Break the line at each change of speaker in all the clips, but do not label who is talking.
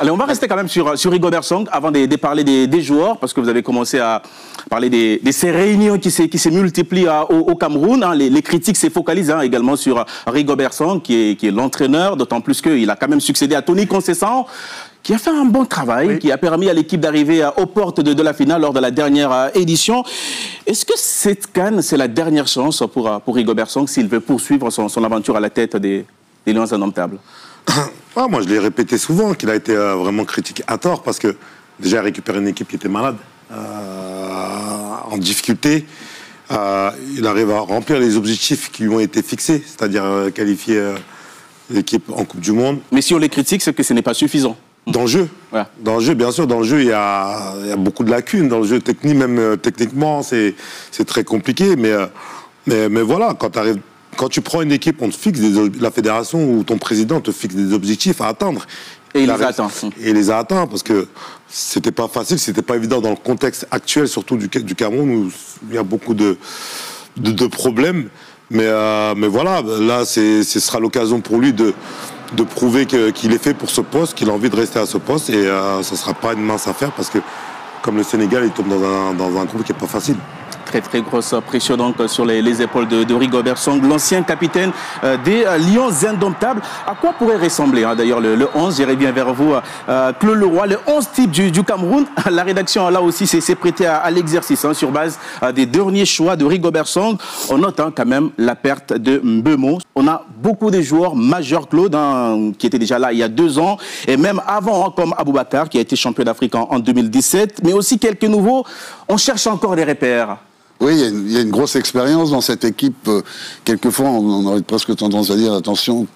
Allez, on va rester quand même sur, sur Rigobert Song avant de, de parler des, des, joueurs, parce que vous avez commencé à parler des, de ces réunions qui se, qui se multiplient au, au, Cameroun. Hein. Les, les, critiques se focalisent hein, également sur Rigobert Song, qui est, qui est l'entraîneur, d'autant plus qu'il a quand même succédé à Tony Concessant qui a fait un bon travail, oui. qui a permis à l'équipe d'arriver aux portes de, de, la finale lors de la dernière euh, édition. Est-ce que cette canne, c'est la dernière chance pour, euh, pour Rigobert Song s'il veut poursuivre son, son, aventure à la tête des, des Lions Indomptables?
ah, Moi, je l'ai répété souvent, qu'il a été euh, vraiment critiqué à tort, parce que déjà, récupéré une équipe qui était malade, euh, en difficulté. Euh, il arrive à remplir les objectifs qui lui ont été fixés, c'est-à-dire qualifier l'équipe en Coupe du Monde.
Mais si on les critique, c'est que ce n'est pas suffisant.
Dans le jeu. Ouais. Dans le jeu, bien sûr, dans le jeu, il y a, il y a beaucoup de lacunes. Dans le jeu technique, même techniquement, c'est très compliqué. Mais, mais, mais voilà, quand, quand tu prends une équipe, on te fixe des, la fédération ou ton président te fixe des objectifs à atteindre.
Et il les a atteints.
Et il les a atteints parce que c'était pas facile, c'était pas évident dans le contexte actuel, surtout du, du Cameroun où il y a beaucoup de, de, de problèmes. Mais, euh, mais voilà, là, ce sera l'occasion pour lui de, de prouver qu'il qu est fait pour ce poste, qu'il a envie de rester à ce poste. Et euh, ce ne sera pas une mince affaire parce que, comme le Sénégal, il tombe dans un, dans un groupe qui n'est pas facile
très très grosse pression donc sur les, les épaules de, de Rigobert Song, l'ancien capitaine euh, des euh, Lions indomptables. À quoi pourrait ressembler hein, d'ailleurs le, le, 11 J'irai bien vers vous, euh, Claude Leroy, le 11 type du, du Cameroun. La rédaction là aussi s'est prêtée à, à l'exercice hein, sur base euh, des derniers choix de Rigobert Song. On note hein, quand même la perte de Mbemo. On a beaucoup de joueurs majeurs, Claude, hein, qui étaient déjà là il y a deux ans et même avant, hein, comme Aboubakar qui a été champion d'Afrique en, en 2017, mais aussi quelques nouveaux. On cherche encore des repères.
Oui, il y, a une, il y, a une grosse expérience dans cette équipe. Euh, quelquefois, on, on, aurait presque tendance à dire attention,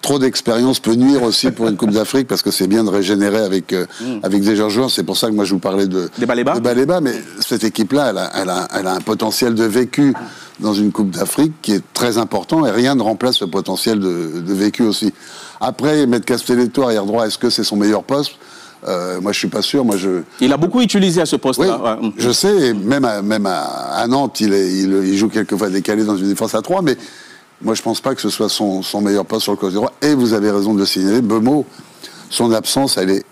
trop d'expérience peut nuire aussi pour une Coupe d'Afrique parce que c'est bien de régénérer avec euh, mm. avec des joueurs. C'est pour ça que moi je vous parlais de
des Baléba.
De Baléba mais cette équipe-là, elle a, elle, a, elle a, un potentiel de vécu dans une Coupe d'Afrique qui est très important et rien ne remplace ce potentiel de, de vécu aussi. Après, mettre Castelletto arrière droit, est-ce que c'est son meilleur poste? Euh, moi, je suis pas sûr. Moi, je.
Il a beaucoup utilisé à ce poste-là.
Oui, ouais. Je sais. Même à, même à, à Nantes, il, est, il, il, joue quelquefois décalé dans une défense à 3 mais moi, je pense pas que ce soit son, son meilleur poste sur le côté droit. Et vous avez raison de le signaler, Bemo, son absence, elle est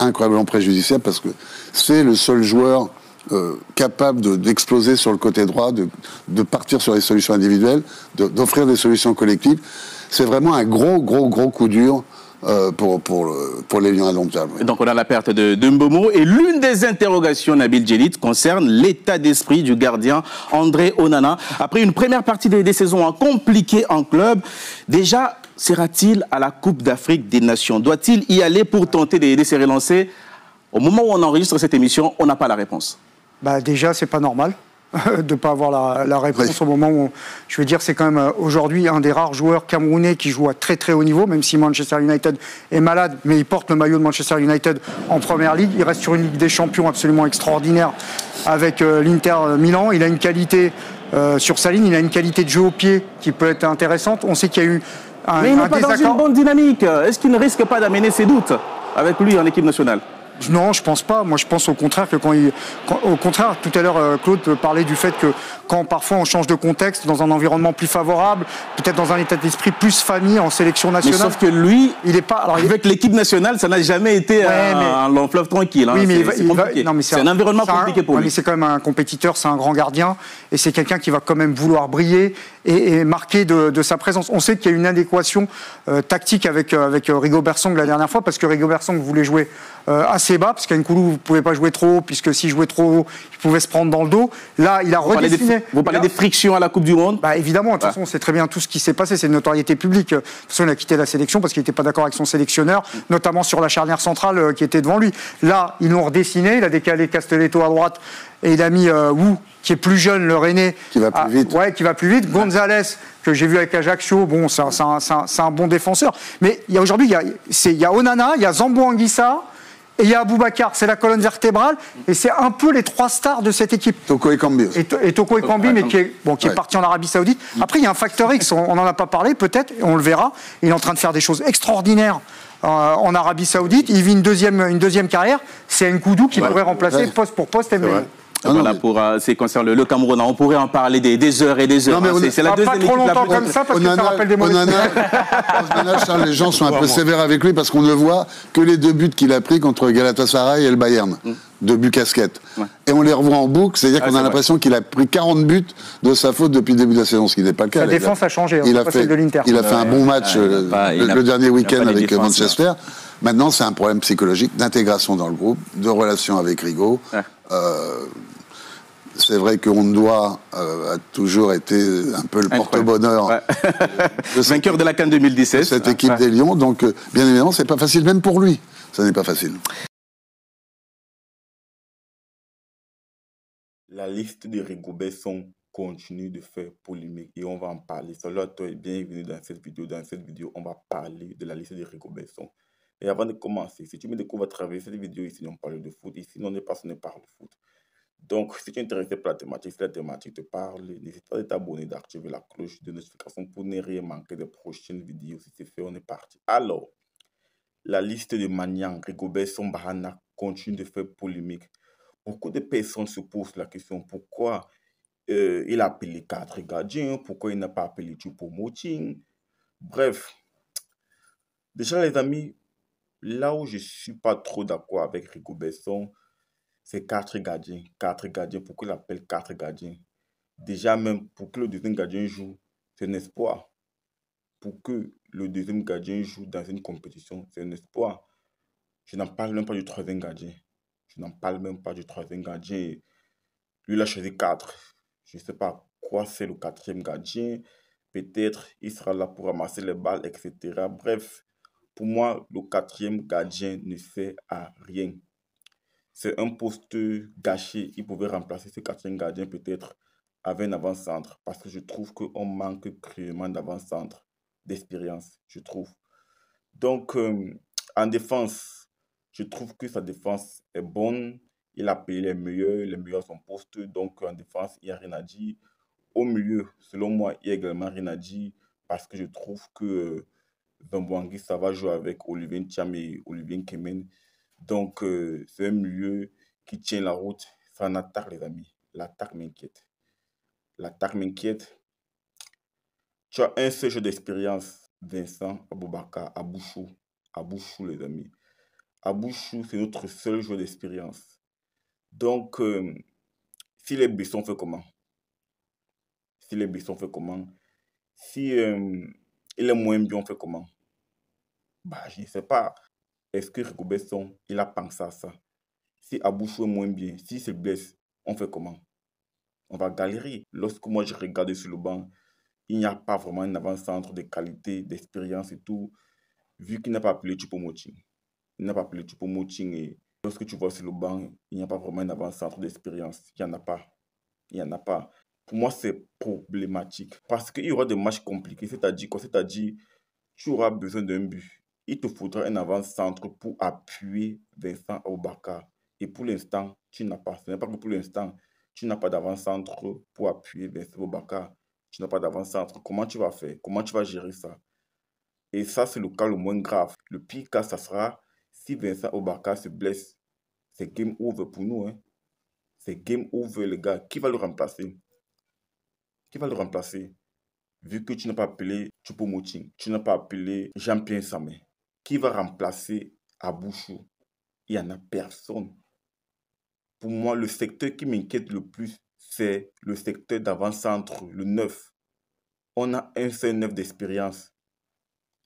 incroyablement préjudiciable parce que c'est le seul joueur euh, capable d'exploser de, sur le côté droit, de, de, partir sur les solutions individuelles, d'offrir des solutions collectives. C'est vraiment un gros, gros, gros coup dur euh, pour, pour, pour, les lions indomptables.
Oui. Donc on a la perte de, de Mbomo et l'une des interrogations, Nabil Djelit, concerne l'état d'esprit du gardien André Onana. Après une première partie des, des saisons compliquées en club, déjà sera-t-il à la Coupe d'Afrique des Nations? Doit-il y aller pour tenter de, de se relancer? Au moment où on enregistre cette émission, on n'a pas la réponse.
Bah déjà, c'est pas normal de ne pas avoir la, la réponse oui. au moment où, je veux dire, c'est quand même euh, aujourd'hui un des rares joueurs camerounais qui joue à très très haut niveau, même si Manchester United est malade, mais il porte le maillot de Manchester United en première ligue. Il reste sur une Ligue des Champions absolument extraordinaire avec euh, l'Inter Milan. Il a une qualité euh, sur sa ligne, il a une qualité de jeu au pied qui peut être intéressante. On sait qu'il y a eu un,
mais il n'est pas dans une bonne dynamique. Est-ce qu'il ne risque pas d'amener ses doutes avec lui en équipe nationale?
Non, je pense pas. Moi, je pense au contraire que quand il, quand, au contraire, tout à l'heure, euh, Claude parlait du fait que quand parfois on change de contexte, dans un environnement plus favorable, peut-être dans un état d'esprit plus famille en sélection nationale.
Mais sauf que lui, il est pas. Alors, avec il... l'équipe nationale, ça n'a jamais été ouais, un, mais... long fleuve tranquille. Hein.
Oui, mais
c'est
va...
un, un, environnement compliqué
un...
pour
ouais,
lui.
Mais c'est quand même un compétiteur, c'est un grand gardien, et c'est quelqu'un qui va quand même vouloir briller et, et marquer de, de, sa présence. On sait qu'il y a une adéquation euh, tactique avec euh, avec Rigobert Song la dernière fois, parce que Rigobert Song voulait jouer euh, assez bas, parce qu'à Nkoulou, vous ne pouvez pas jouer trop haut, puisque s'il jouait trop haut, il pouvait se prendre dans le dos. Là, il a
vous
redessiné.
Parlez des, vous parlez
a...
des frictions à la Coupe du Monde
bah, Évidemment, de toute ouais. façon, on sait très bien tout ce qui s'est passé, c'est une notoriété publique. De toute façon, il a quitté la sélection parce qu'il n'était pas d'accord avec son sélectionneur, notamment sur la charnière centrale euh, qui était devant lui. Là, ils l'ont redessiné, il a décalé Castelletto à droite et il a mis euh, Wu, qui est plus jeune, le René.
Qui va plus à, vite.
Ouais, qui va plus vite. Gonzalez, que j'ai vu avec Ajaccio, bon, c'est un, un, un, bon défenseur. Mais il y a aujourd'hui, y a Onana, il y a Zambo Anguissa. Et il y a Aboubacar, c'est la colonne vertébrale, et c'est un peu les trois stars de cette équipe.
Toko et Kambi.
Et, et, Toko et Kambi, mais qui est, bon, qui ouais. est parti en Arabie Saoudite. Après, il y a un facteur X, on n'en a pas parlé, peut-être, on le verra. Il est en train de faire des choses extraordinaires euh, en Arabie Saoudite. Il vit une deuxième, une deuxième carrière. C'est Nkoudou qui ouais. pourrait remplacer ouais. poste pour poste Mbemo.
voilà, pour euh, ces concernant le, Cameroun. On pourrait en parler des, des heures et des heures.
Non, mais hein. c'est la deuxième pas trop longtemps comme ça parce que ça rappelle des mauvais
Les gens sont un peu sévères avec lui parce qu'on ne voit que les deux buts qu'il a pris contre Galatasaray et le Bayern. Mm. Deux buts casquettes. Et on les revoit en boucle, c'est-à-dire qu'on a l'impression qu'il a pris 40 buts de sa faute depuis le début de la saison, ce qui n'est pas le cas.
La défense a changé. Hein,
il, a fait, de il a fait un bon match euh, le, dernier week-end avec Manchester. Maintenant, c'est un problème psychologique d'intégration dans le groupe, de relation avec Rigaud. Euh, c'est vrai qu'on doit euh, a toujours été un peu le porte-bonheur.
Vainqueur de la Cannes 2017.
Cette équipe des Lions. Donc, euh, bien évidemment, c'est pas facile, même pour lui. Ça n'est pas facile.
La liste de Rigobert continue de faire polémique et on va en parler. Salut toi et bienvenue dans cette vidéo. Dans cette vidéo, on va parler de la liste de Rigobert Et avant de commencer, si tu me découvres à travers cette vidéo, ici on parle de foot, ici on n'est pas, on parle de foot. Donc, si tu es intéressé par la thématique, si la thématique te parle, n'hésite pas à t'abonner, d'activer la cloche de notification pour ne rien manquer des prochaines vidéos. Si c'est fait, on est parti. Alors, la liste de Maniang, Rigobert Sombahana continue de faire polémique. Beaucoup de personnes se posent la question pourquoi euh, il a appelé quatre gardiens, pourquoi il n'a pas appelé pour moting? Bref, déjà les amis, là où je ne suis pas trop d'accord avec Rigobert c'est quatre gardiens. Quatre gardiens, pourquoi il appelle quatre gardiens? Déjà, même pour que le deuxième gardien joue, c'est un espoir. Pour que le deuxième gardien joue dans une compétition, c'est un espoir. Je n'en parle même pas du troisième gardien. Je n'en parle même pas du troisième gardien. Lui, il a choisi quatre. Je ne sais pas quoi c'est le quatrième gardien. Peut-être il sera là pour ramasser les balles, etc. Bref, pour moi, le quatrième gardien ne fait à rien c'est un poste gâché. Il pouvait remplacer ce quatrième gardien peut-être avec un avant-centre parce que je trouve qu'on manque cruellement d'avant-centre, d'expérience, je trouve. Donc, euh, en défense, je trouve que sa défense est bonne. Il a payé les meilleurs, les meilleurs son poste. Donc, en défense, il n'y a rien à dire. Au milieu, selon moi, il y a également rien à dire parce que je trouve que euh, ça va jouer avec Olivier Ntiam et Olivier Kemen. Donc, euh, c'est un milieu qui tient la route. C'est en attaque, les amis. L'attaque m'inquiète. L'attaque m'inquiète. Tu as un seul jeu d'expérience, Vincent Aboubaka, Abouchou. Abouchou, les amis. Abouchou, c'est notre seul jeu d'expérience. Donc, euh, si les Bissons fait comment? Si les Bissons fait comment? Si euh, il moins bien, on fait comment? Bah, je ne sais pas. Est-ce que Rigobert il a pensé à ça? Si Abouchou est moins bien, s'il se blesse, on fait comment? On va galérer. Lorsque moi je regarde sur le banc, il n'y a pas vraiment un avant-centre de qualité, d'expérience et tout, vu qu'il n'a pas appelé Choupo-Moting. Il n'a pas appelé Choupo-Moting et lorsque tu vois sur le banc, il n'y a pas vraiment un avant-centre d'expérience. Il n'y en a pas. Il n'y en a pas. Pour moi, c'est problématique. Parce qu'il y aura des matchs compliqués. C'est-à-dire quoi? C'est-à-dire, tu auras besoin d'un but il te faudra un avant-centre pour appuyer Vincent Obaka. Et pour l'instant, tu n'as pas. Ce n'est pas que pour l'instant, tu n'as pas d'avant-centre pour appuyer Vincent Obaka. Tu n'as pas d'avant-centre. Comment tu vas faire? Comment tu vas gérer ça? Et ça, c'est le cas le moins grave. Le pire cas, ça sera si Vincent Obaka se blesse. C'est game over pour nous. Hein. C'est game over, les gars. Qui va le remplacer? Qui va le remplacer? Vu que tu n'as pas appelé Choupo-Moting, tu n'as pas appelé Jean-Pierre Samé qui va remplacer Abouchou Il n'y en a personne. Pour moi, le secteur qui m'inquiète le plus, c'est le secteur d'avant-centre, le neuf. On a un seul neuf d'expérience.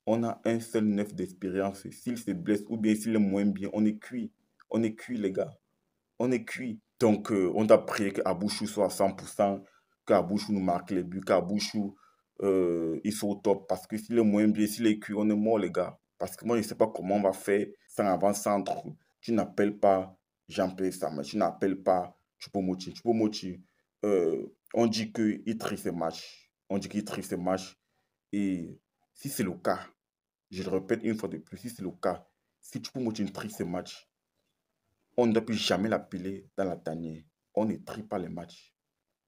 On a un seul neuf d'expérience. S'il se blesse ou bien s'il est moins bien, on est cuit. On est cuit, les gars. On est cuit. Donc, euh, on doit prier qu'Abouchou soit à 100%, qu'Abouchou nous marque les buts, qu'Abouchou, euh, il soit au top. Parce que s'il est moins bien, s'il est cuit, on est mort, les gars. Parce que moi, je ne sais pas comment on va faire sans avant-centre. Tu n'appelles pas Jean-Pierre Sam, tu n'appelles pas. Chupomochi, euh, on dit qu'il trie ses matchs. On dit qu'il trie ses matchs. Et si c'est le cas, je le répète une fois de plus, si c'est le cas, si Chupomochi trie ses matchs, on ne doit plus jamais l'appeler dans la tanière. On ne trie pas les matchs.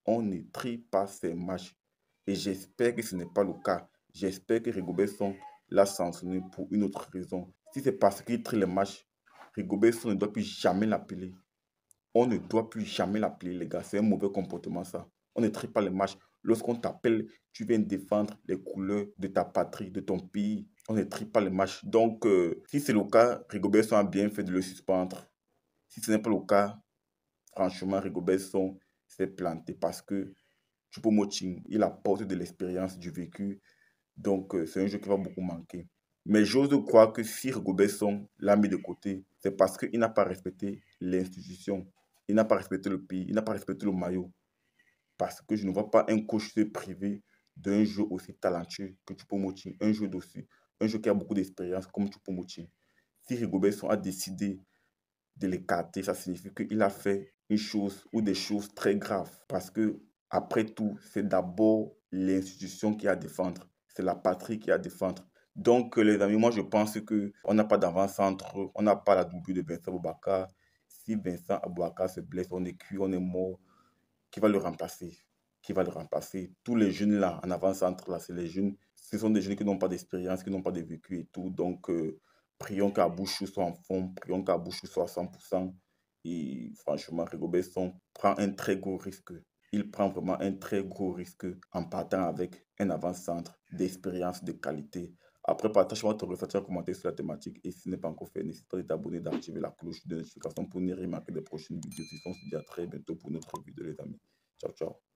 On ne trie pas ses matchs. Et j'espère que ce n'est pas le cas. J'espère que Rigobert l'a sanctionné pour une autre raison. Si c'est parce qu'il trie les matchs, Rigobert ne doit plus jamais l'appeler. On ne doit plus jamais l'appeler, les gars. C'est un mauvais comportement, ça. On ne traite pas les matchs. Lorsqu'on t'appelle, tu viens défendre les couleurs de ta patrie, de ton pays. On ne traite pas les matchs. Donc, euh, si c'est le cas, Rigobert a bien fait de le suspendre. Si ce n'est pas le cas, franchement, Rigobert s'est planté parce que Choupo-Moting, il apporte de l'expérience, du vécu. Donc, euh, c'est un jeu qui va beaucoup manquer. Mais j'ose croire que si Rigobert l'a mis de côté, c'est parce qu'il n'a pas respecté l'institution. Il n'a pas respecté le pays, il n'a pas respecté le maillot. Parce que je ne vois pas un coach se priver d'un jeu aussi talentueux que Choupo-Moting, un jeu d'aussi, un jeu qui a beaucoup d'expérience comme Choupo-Moting. Si Rigobert a décidé de l'écarter, ça signifie qu'il a fait une chose ou des choses très graves. Parce que après tout, c'est d'abord l'institution qui a à défendre. C'est la patrie qui a à défendre. Donc, les amis, moi, je pense qu'on n'a pas d'avant-centre. On n'a pas la double de Vincent Boubacar. Si Vincent Abouaka se blesse, on est cuit, on est mort. Qui va le remplacer? Qui va le remplacer? Tous les jeunes là, en avant-centre, là, c'est les jeunes. Ce sont des jeunes qui n'ont pas d'expérience, qui n'ont pas de vécu et tout. Donc, euh, prions qu'Abouchou soit en fond, prions qu'Abouchou soit à 100%. Et franchement, Rigobert prend un très gros risque il prend vraiment un très gros risque en partant avec un avant-centre d'expérience, de qualité. Après, partage votre ressenti en commentaire sur la thématique. Et si ce n'est pas encore fait, n'hésitez pas à t'abonner, d'activer la cloche de notification pour ne rien manquer des prochaines vidéos. On se dit à très bientôt pour notre vidéo, les amis. Ciao, ciao.